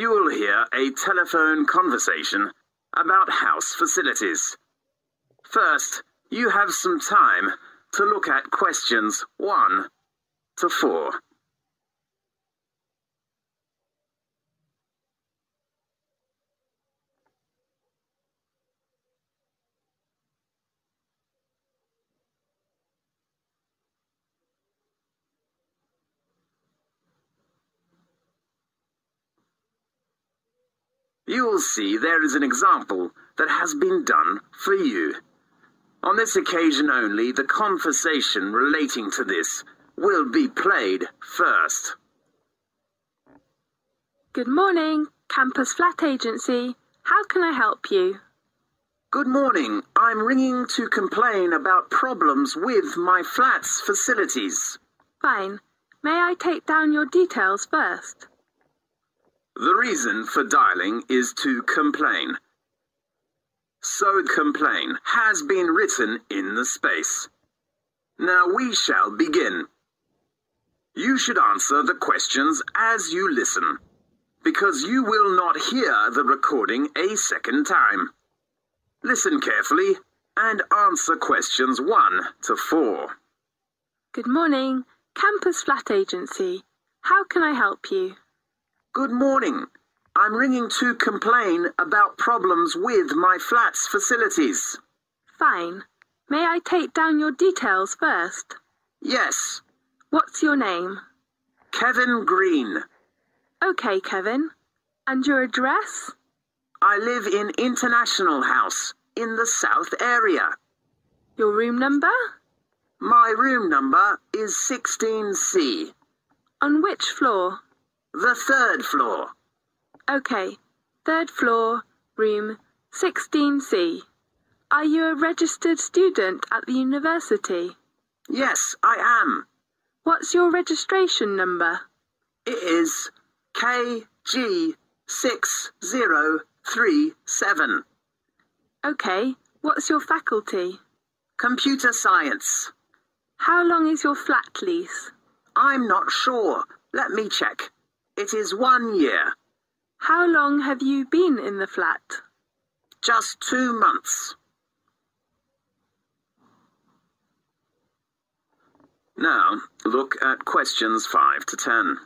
you will hear a telephone conversation about house facilities. First, you have some time to look at questions 1 to 4. You will see there is an example that has been done for you. On this occasion only, the conversation relating to this will be played first. Good morning, Campus Flat Agency. How can I help you? Good morning. I'm ringing to complain about problems with my flat's facilities. Fine. May I take down your details first? The reason for dialing is to complain. So complain has been written in the space. Now we shall begin. You should answer the questions as you listen, because you will not hear the recording a second time. Listen carefully and answer questions 1 to 4. Good morning, Campus Flat Agency. How can I help you? Good morning. I'm ringing to complain about problems with my flat's facilities. Fine. May I take down your details first? Yes. What's your name? Kevin Green. OK, Kevin. And your address? I live in International House in the south area. Your room number? My room number is 16C. On which floor? The third floor. OK. Third floor, room 16C. Are you a registered student at the university? Yes, I am. What's your registration number? It is KG6037. OK. What's your faculty? Computer science. How long is your flat lease? I'm not sure. Let me check. It is one year. How long have you been in the flat? Just two months. Now, look at questions 5 to 10.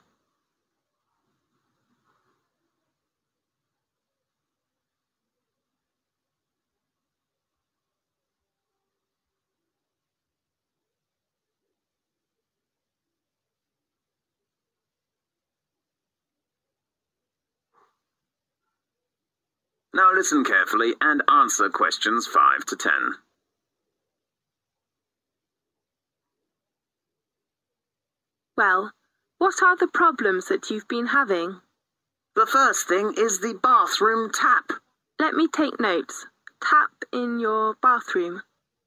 Now listen carefully and answer questions 5 to 10. Well, what are the problems that you've been having? The first thing is the bathroom tap. Let me take notes. Tap in your bathroom.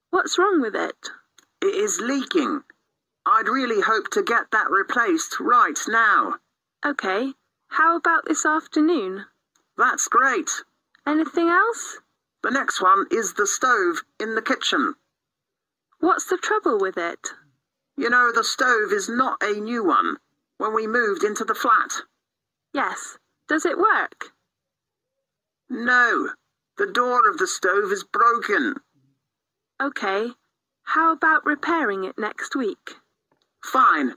What's wrong with it? It is leaking. I'd really hope to get that replaced right now. OK. How about this afternoon? That's great. Anything else? The next one is the stove in the kitchen. What's the trouble with it? You know, the stove is not a new one. When we moved into the flat. Yes. Does it work? No. The door of the stove is broken. OK. How about repairing it next week? Fine.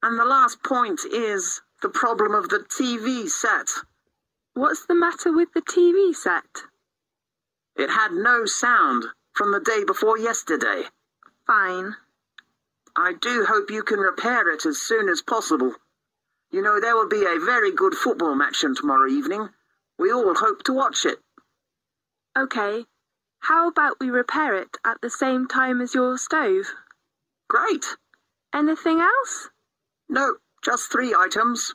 And the last point is the problem of the TV set. What's the matter with the TV set? It had no sound from the day before yesterday. Fine. I do hope you can repair it as soon as possible. You know, there will be a very good football match on tomorrow evening. We all hope to watch it. OK. How about we repair it at the same time as your stove? Great. Anything else? No, just three items.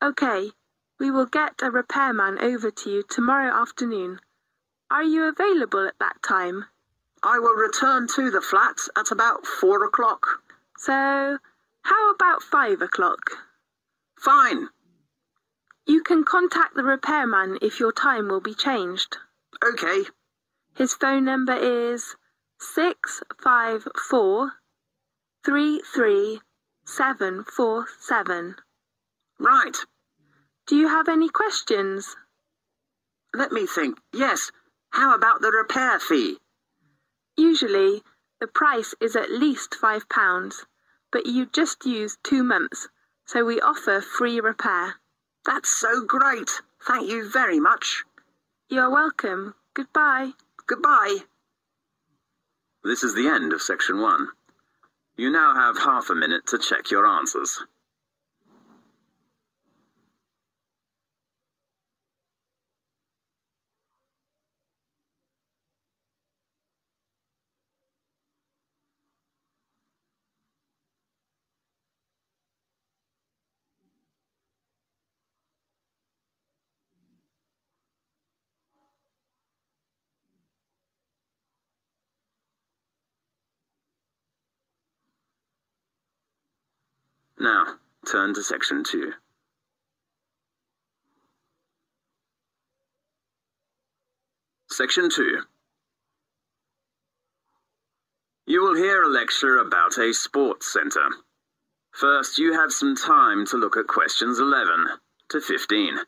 OK. We will get a repairman over to you tomorrow afternoon. Are you available at that time? I will return to the flat at about four o'clock. So, how about five o'clock? Fine. You can contact the repairman if your time will be changed. OK. His phone number is 654 33747. Right. Do you have any questions? Let me think. Yes. How about the repair fee? Usually, the price is at least £5, but you just used two months, so we offer free repair. That's so great. Thank you very much. You're welcome. Goodbye. Goodbye. This is the end of section one. You now have half a minute to check your answers. Now, turn to section 2. Section 2. You will hear a lecture about a sports centre. First, you have some time to look at questions 11 to 15.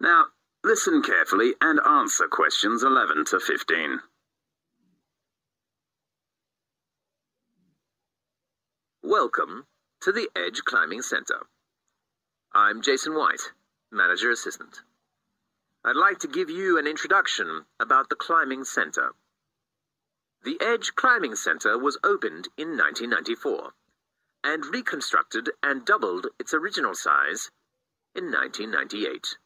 Now, listen carefully and answer questions 11 to 15. Welcome to the Edge Climbing Center. I'm Jason White, Manager Assistant. I'd like to give you an introduction about the Climbing Center. The Edge Climbing Center was opened in 1994 and reconstructed and doubled its original size in 1998.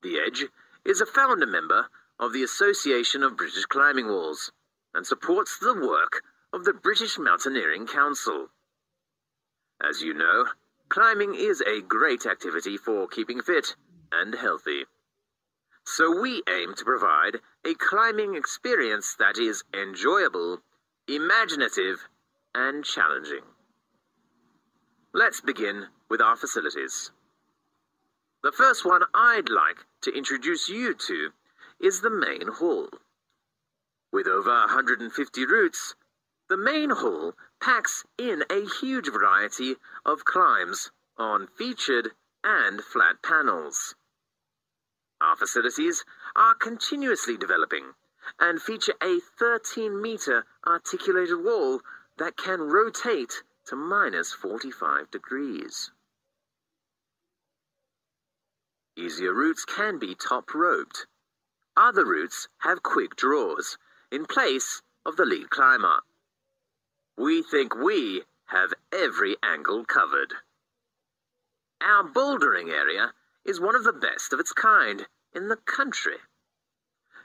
The Edge is a founder member of the Association of British Climbing Walls and supports the work of the British Mountaineering Council. As you know, climbing is a great activity for keeping fit and healthy. So we aim to provide a climbing experience that is enjoyable, imaginative, and challenging. Let's begin with our facilities. The first one I'd like to introduce you to is the main hall. With over 150 routes, the main hall packs in a huge variety of climbs on featured and flat panels. Our facilities are continuously developing and feature a 13 meter articulated wall that can rotate to minus 45 degrees. Easier routes can be top roped. Other routes have quick draws in place of the lead climber. We think we have every angle covered. Our bouldering area is one of the best of its kind in the country.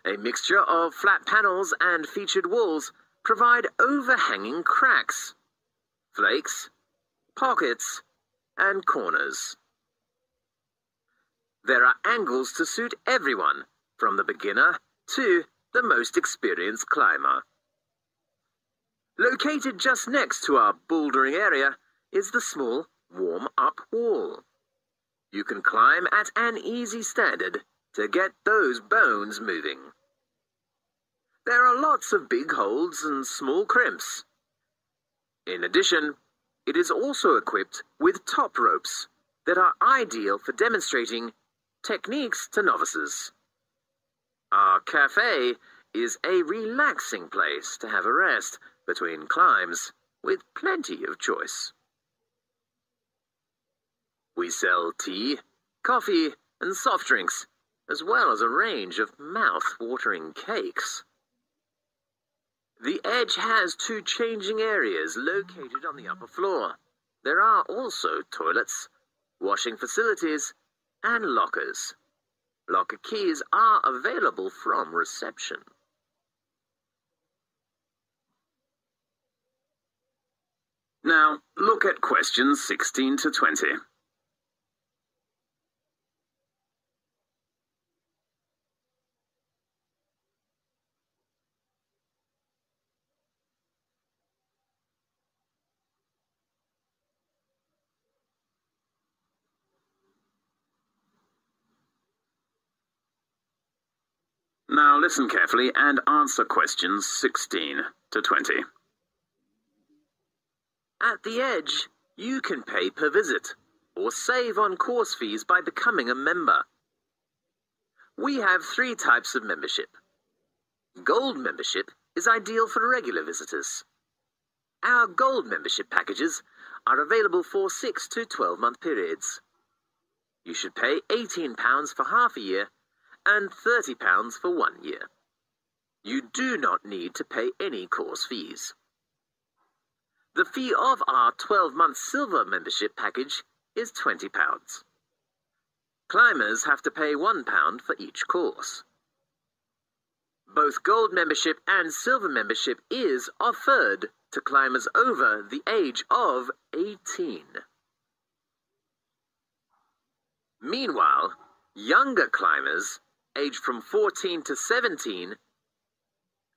A mixture of flat panels and featured walls provide overhanging cracks, flakes, pockets, and corners. There are angles to suit everyone, from the beginner to the most experienced climber. Located just next to our bouldering area is the small warm-up wall. You can climb at an easy standard to get those bones moving. There are lots of big holds and small crimps. In addition, it is also equipped with top ropes that are ideal for demonstrating techniques to novices. Our cafe is a relaxing place to have a rest between climbs with plenty of choice. We sell tea, coffee, and soft drinks, as well as a range of mouth-watering cakes. The Edge has two changing areas located on the upper floor. There are also toilets, washing facilities, and lockers. Locker keys are available from reception. Now, look at questions 16 to 20. Now listen carefully and answer questions 16 to 20. At the Edge, you can pay per visit or save on course fees by becoming a member. We have three types of membership. Gold membership is ideal for regular visitors. Our gold membership packages are available for 6 to 12 month periods. You should pay £18 for half a year and £30 for one year. You do not need to pay any course fees. The fee of our 12 month silver membership package is £20. Climbers have to pay £1 for each course. Both gold membership and silver membership is offered to climbers over the age of 18. Meanwhile, younger climbers, aged from 14 to 17,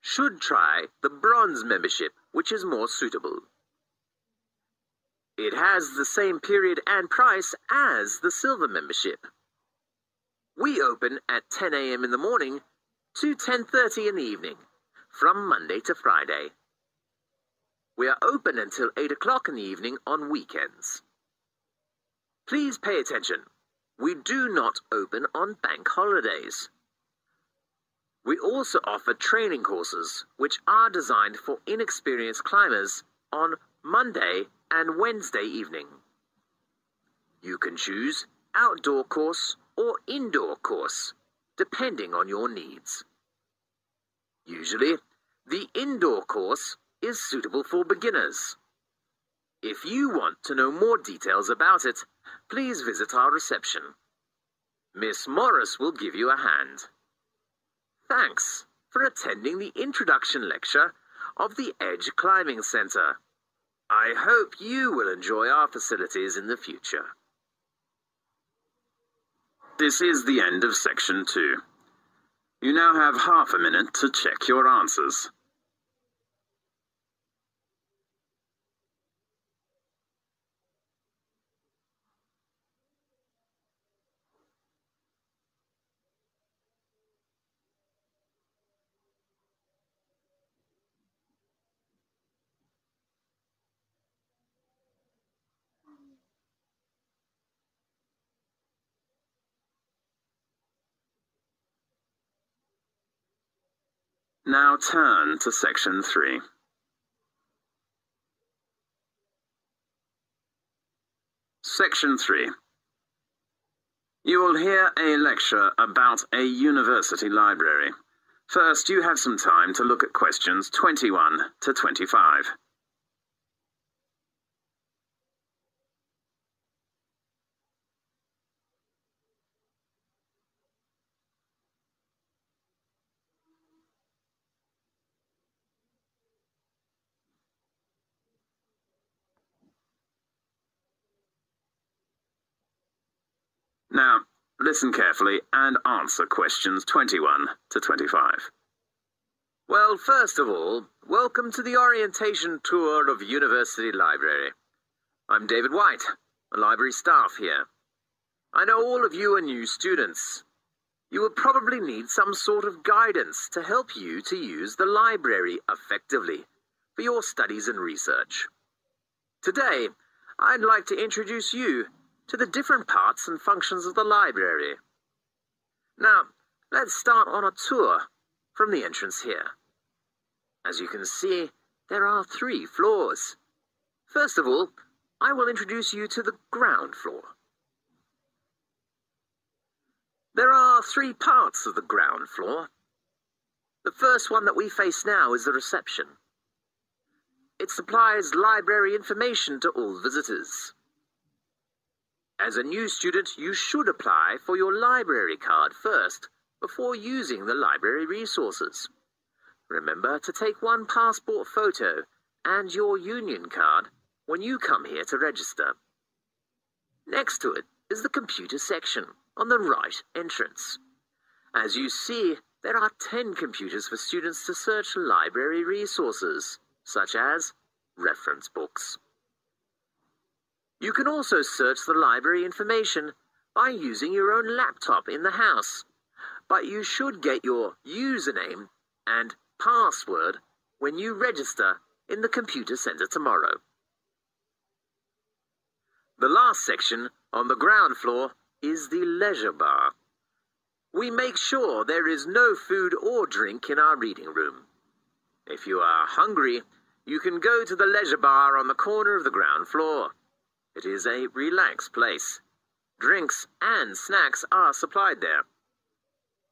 should try the bronze membership, which is more suitable. It has the same period and price as the silver membership. We open at 10 a.m. in the morning to 10.30 in the evening, from Monday to Friday. We are open until 8 o'clock in the evening on weekends. Please pay attention. We do not open on bank holidays. We also offer training courses, which are designed for inexperienced climbers on Monday and Wednesday evening. You can choose outdoor course or indoor course, depending on your needs. Usually, the indoor course is suitable for beginners. If you want to know more details about it, please visit our reception. Miss Morris will give you a hand. Thanks for attending the introduction lecture of the Edge Climbing Center. I hope you will enjoy our facilities in the future. This is the end of section 2. You now have half a minute to check your answers. Now turn to section 3. Section 3. You will hear a lecture about a university library. First, you have some time to look at questions 21 to 25. Now, listen carefully and answer questions 21 to 25. Well, first of all, welcome to the orientation tour of University Library. I'm David White, a library staff here. I know all of you are new students. You will probably need some sort of guidance to help you to use the library effectively for your studies and research. Today, I'd like to introduce you to the different parts and functions of the library. Now, let's start on a tour from the entrance here. As you can see, there are three floors. First of all, I will introduce you to the ground floor. There are three parts of the ground floor. The first one that we face now is the reception. It supplies library information to all visitors. As a new student, you should apply for your library card first before using the library resources. Remember to take one passport photo and your union card when you come here to register. Next to it is the computer section on the right entrance. As you see, there are 10 computers for students to search library resources, such as reference books. You can also search the library information by using your own laptop in the house. but you should get your username and password when you register in the computer center tomorrow. The last section on the ground floor is the leisure bar. We make sure there is no food or drink in our reading room. If you are hungry, you can go to the leisure bar on the corner of the ground floor. It is a relaxed place. Drinks and snacks are supplied there.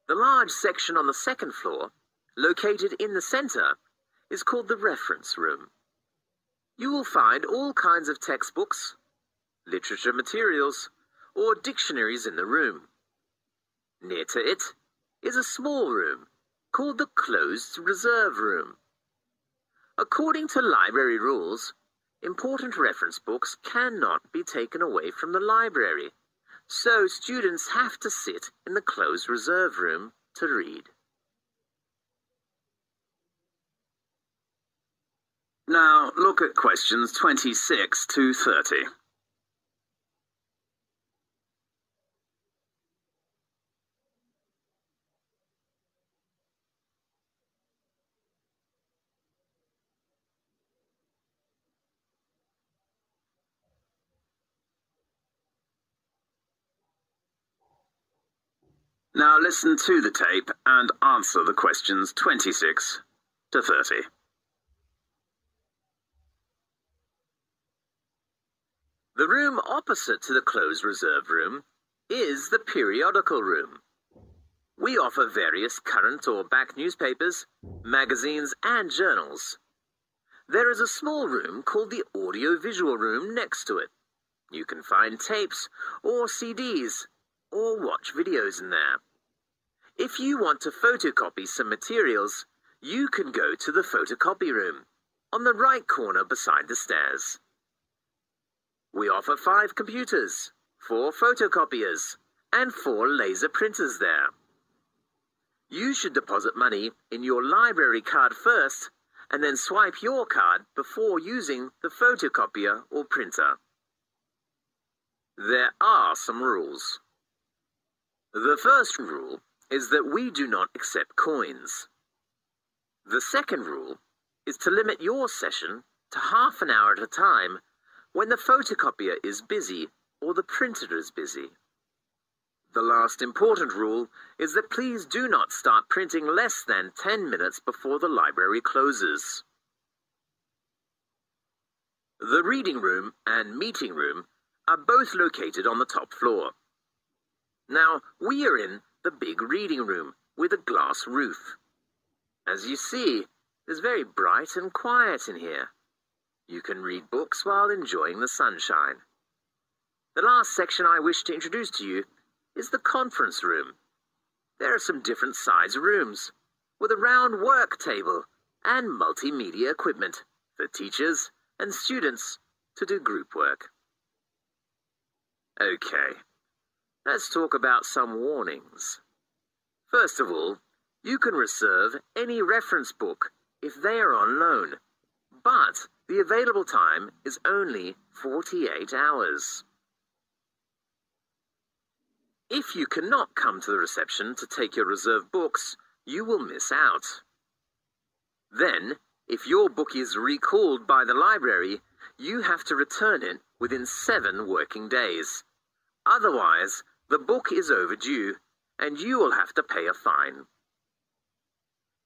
The large section on the second floor, located in the center, is called the reference room. You will find all kinds of textbooks, literature materials, or dictionaries in the room. Near to it is a small room called the closed reserve room. According to library rules, important reference books cannot be taken away from the library, so students have to sit in the closed reserve room to read. Now look at questions 26 to 30. Now listen to the tape and answer the questions 26 to 30. The room opposite to the closed reserve room is the periodical room. We offer various current or back newspapers, magazines, and journals. There is a small room called the audio-visual room next to it. You can find tapes or CDs or watch videos in there. If you want to photocopy some materials, you can go to the photocopy room on the right corner beside the stairs. We offer five computers, four photocopiers, and four laser printers there. You should deposit money in your library card first and then swipe your card before using the photocopier or printer. There are some rules. The first rule is that we do not accept coins. The second rule is to limit your session to half an hour at a time when the photocopier is busy or the printer is busy. The last important rule is that please do not start printing less than 10 minutes before the library closes. The reading room and meeting room are both located on the top floor. Now, we are in the big reading room with a glass roof. As you see, it's very bright and quiet in here. You can read books while enjoying the sunshine. The last section I wish to introduce to you is the conference room. There are some different size rooms with a round work table and multimedia equipment for teachers and students to do group work. Okay, let's talk about some warnings. First of all, you can reserve any reference book if they are on loan, but the available time is only 48 hours. If you cannot come to the reception to take your reserved books, you will miss out. Then, if your book is recalled by the library, you have to return it within seven working days. Otherwise, the book is overdue and you will have to pay a fine.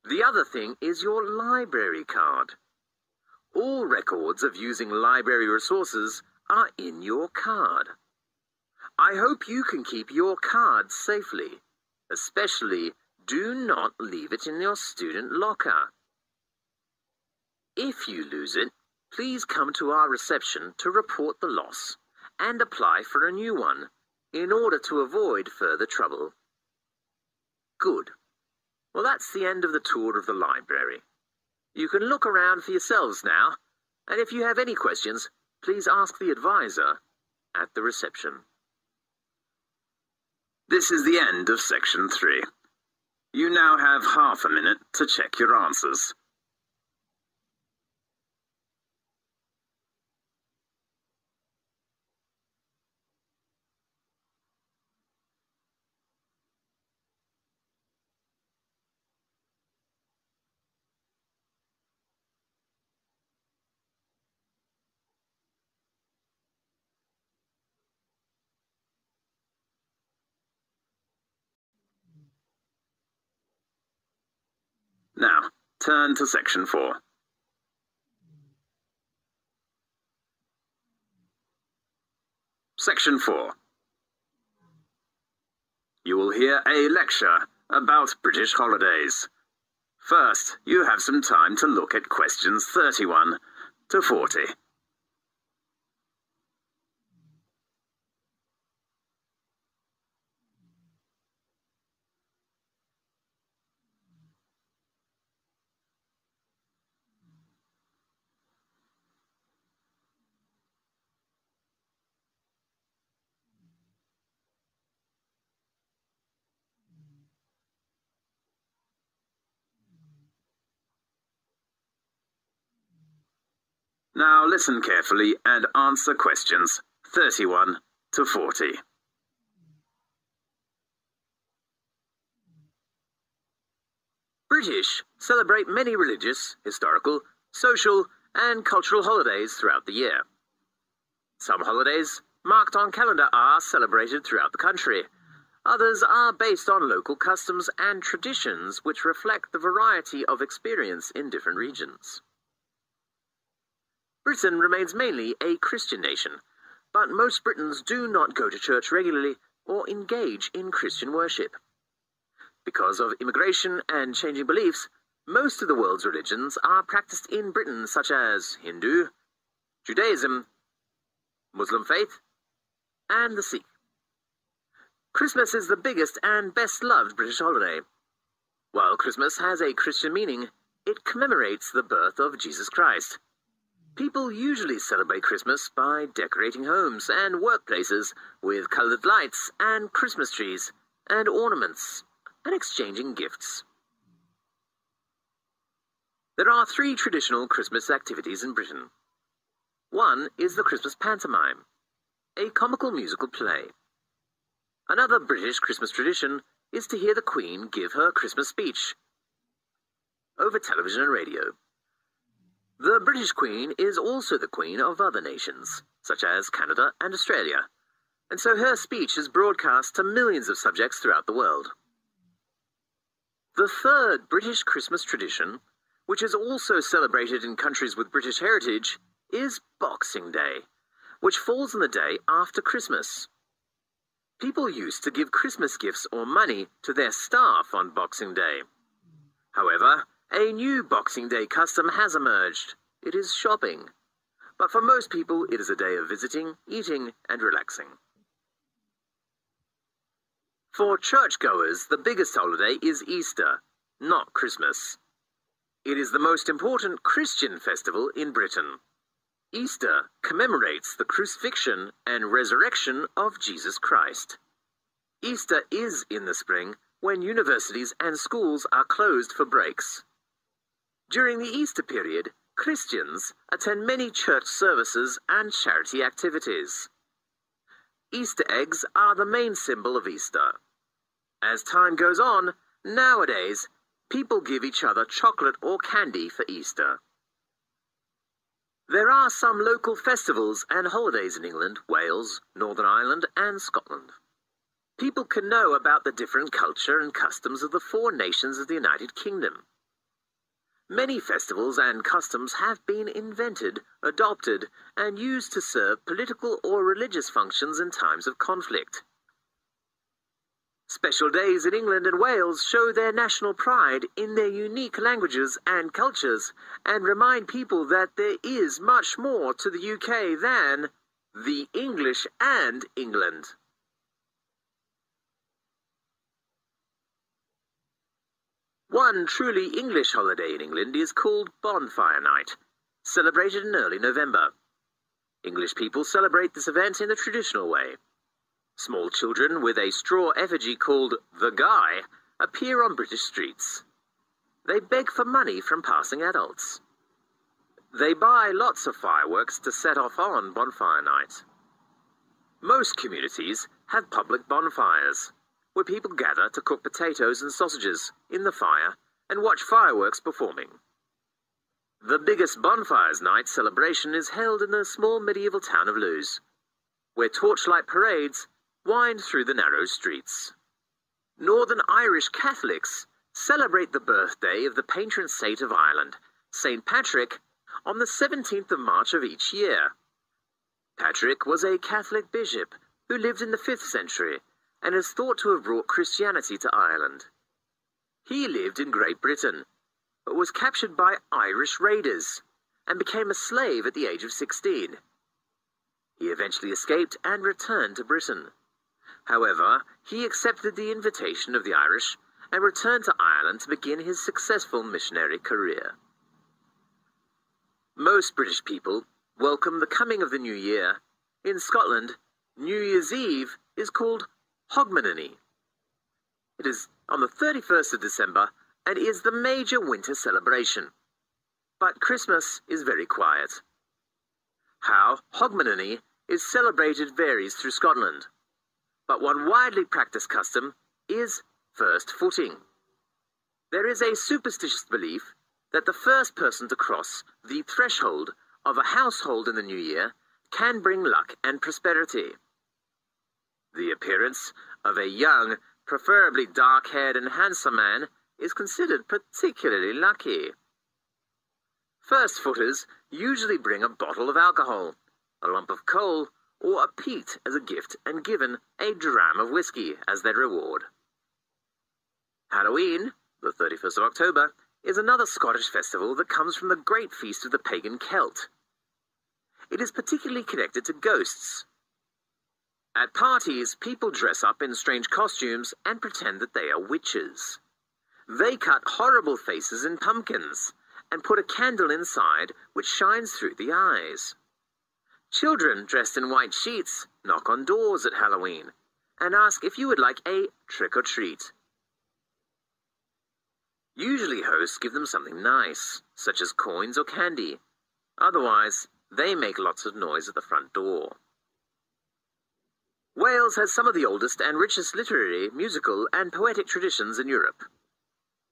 The other thing is your library card. All records of using library resources are in your card. I hope you can keep your card safely. Especially, do not leave it in your student locker. If you lose it, please come to our reception to report the loss and apply for a new one in order to avoid further trouble. Good. Well, that's the end of the tour of the library. You can look around for yourselves now, and if you have any questions, please ask the advisor at the reception. This is the end of section 3. You now have half a minute to check your answers. Now, turn to section 4. Section 4. You will hear a lecture about British holidays. First, you have some time to look at questions 31 to 40. Now listen carefully and answer questions 31 to 40. British celebrate many religious, historical, social, and cultural holidays throughout the year. Some holidays marked on calendar are celebrated throughout the country. Others are based on local customs and traditions which reflect the variety of experience in different regions. Britain remains mainly a Christian nation, but most Britons do not go to church regularly or engage in Christian worship. Because of immigration and changing beliefs, most of the world's religions are practiced in Britain, such as Hindu, Judaism, Muslim faith, and the Sikh. Christmas is the biggest and best loved British holiday. While Christmas has a Christian meaning, it commemorates the birth of Jesus Christ. People usually celebrate Christmas by decorating homes and workplaces with colored lights and Christmas trees and ornaments and exchanging gifts. There are three traditional Christmas activities in Britain. One is the Christmas pantomime, a comical musical play. Another British Christmas tradition is to hear the Queen give her Christmas speech over television and radio. The British Queen is also the Queen of other nations, such as Canada and Australia, and so her speech is broadcast to millions of subjects throughout the world. The third British Christmas tradition, which is also celebrated in countries with British heritage, is Boxing Day, which falls on the day after Christmas. People used to give Christmas gifts or money to their staff on Boxing Day. However, a new Boxing Day custom has emerged. It is shopping. But for most people, it is a day of visiting, eating, and relaxing. For churchgoers, the biggest holiday is Easter, not Christmas. It is the most important Christian festival in Britain. Easter commemorates the crucifixion and resurrection of Jesus Christ. Easter is in the spring when universities and schools are closed for breaks. During the Easter period, Christians attend many church services and charity activities. Easter eggs are the main symbol of Easter. As time goes on, nowadays, people give each other chocolate or candy for Easter. There are some local festivals and holidays in England, Wales, Northern Ireland, and Scotland. People can know about the different culture and customs of the four nations of the United Kingdom. Many festivals and customs have been invented, adopted, and used to serve political or religious functions in times of conflict. Special days in England and Wales show their national pride in their unique languages and cultures and remind people that there is much more to the UK than the English and England. One truly English holiday in England is called Bonfire Night, celebrated in early November. English people celebrate this event in the traditional way. Small children with a straw effigy called the Guy appear on British streets. They beg for money from passing adults. They buy lots of fireworks to set off on bonfire night. Most communities have public bonfires where people gather to cook potatoes and sausages in the fire and watch fireworks performing. The biggest bonfires night celebration is held in the small medieval town of Lewes, where torchlight parades wind through the narrow streets. Northern Irish Catholics celebrate the birthday of the patron saint of Ireland, St. Patrick, on the 17th of March of each year. Patrick was a Catholic bishop who lived in the 5th century and is thought to have brought Christianity to Ireland. He lived in Great Britain, but was captured by Irish raiders and became a slave at the age of 16. He eventually escaped and returned to Britain. However, he accepted the invitation of the Irish and returned to Ireland to begin his successful missionary career. Most British people welcome the coming of the new year. In Scotland, New Year's Eve is called Hogmanay. It is on the 31st of December and is the major winter celebration. But Christmas is very quiet. How Hogmanay is celebrated varies through Scotland, but one widely practiced custom is first footing. There is a superstitious belief that the first person to cross the threshold of a household in the new year can bring luck and prosperity. The appearance of a young, preferably dark haired and handsome man is considered particularly lucky. First footers usually bring a bottle of alcohol, a lump of coal, or a peat as a gift and given a dram of whiskey as their reward. Halloween, the 31st of October, is another Scottish festival that comes from the great feast of the pagan Celt. It is particularly connected to ghosts. At parties, people dress up in strange costumes and pretend that they are witches. They cut horrible faces in pumpkins and put a candle inside which shines through the eyes. Children dressed in white sheets knock on doors at Halloween and ask if you would like a trick or treat. Usually hosts give them something nice, such as coins or candy. Otherwise, they make lots of noise at the front door. Wales has some of the oldest and richest literary, musical, and poetic traditions in Europe.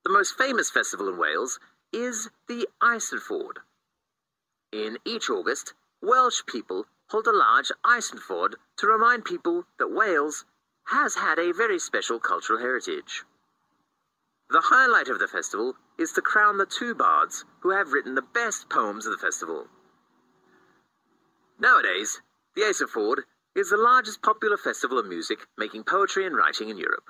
The most famous festival in Wales is the Eisteddfod. In each August, Welsh people hold a large Eisteddfod to remind people that Wales has had a very special cultural heritage. The highlight of the festival is to crown the two bards who have written the best poems of the festival. Nowadays, the Eisteddfod is the largest popular festival of music making poetry and writing in Europe.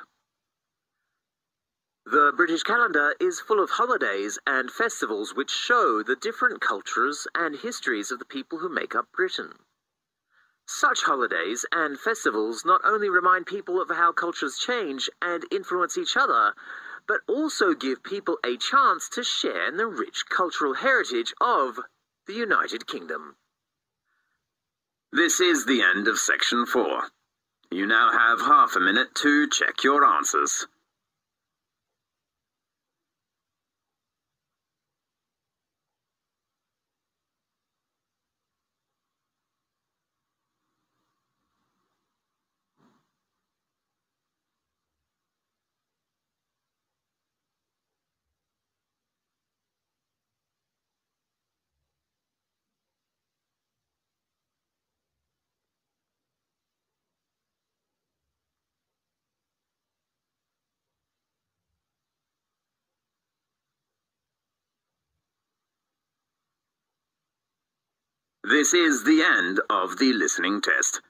The British calendar is full of holidays and festivals which show the different cultures and histories of the people who make up Britain. Such holidays and festivals not only remind people of how cultures change and influence each other, but also give people a chance to share in the rich cultural heritage of the United Kingdom. This is the end of section 4. You now have half a minute to check your answers. This is the end of the listening test.